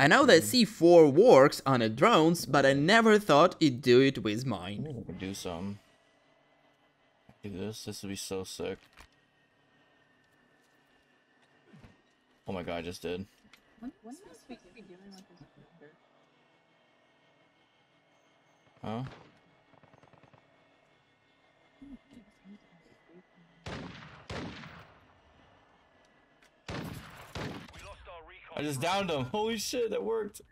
I know that hmm. C4 works on a drones, but I never thought it'd do it with mine. Ooh, we can do some. Do this. This would be so sick. Oh my god, I just did. When, I just downed him. Holy shit, that worked.